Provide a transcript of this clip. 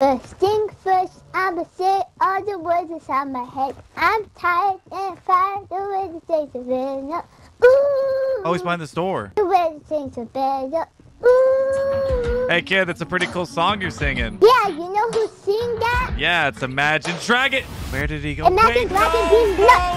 The thing first, I'ma say all the words inside my head. I'm tired and fired the way the things are better. Ooh. Always he's behind the door. The way the things are better. Ooh. Hey, kid, that's a pretty cool song you're singing. Yeah, you know who sing that? Yeah, it's Imagine Dragon. Where did he go? Imagine Wait, Dragon no,